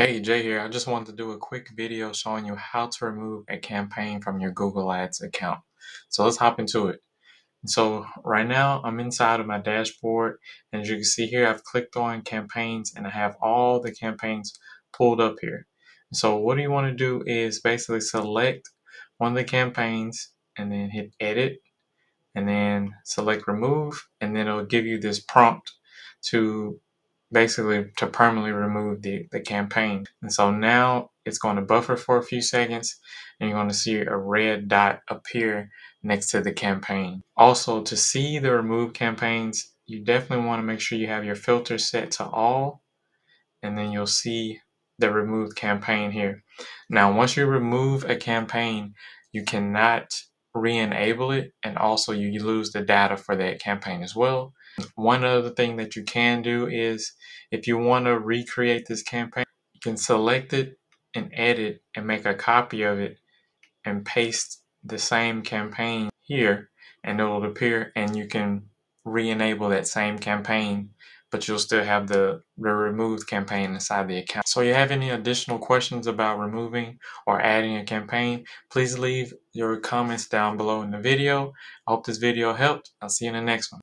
Hey, Jay here. I just wanted to do a quick video showing you how to remove a campaign from your Google Ads account. So let's hop into it. So right now I'm inside of my dashboard and as you can see here I've clicked on campaigns and I have all the campaigns pulled up here. So what do you want to do is basically select one of the campaigns and then hit edit and then select remove and then it'll give you this prompt to basically to permanently remove the, the campaign. And so now it's going to buffer for a few seconds and you're going to see a red dot appear next to the campaign. Also to see the remove campaigns, you definitely want to make sure you have your filter set to all and then you'll see the removed campaign here. Now once you remove a campaign, you cannot re-enable it and also you lose the data for that campaign as well. One other thing that you can do is if you want to recreate this campaign, you can select it and edit and make a copy of it and paste the same campaign here and it'll appear and you can re-enable that same campaign but you'll still have the, the removed campaign inside the account. So you have any additional questions about removing or adding a campaign, please leave your comments down below in the video. I hope this video helped. I'll see you in the next one.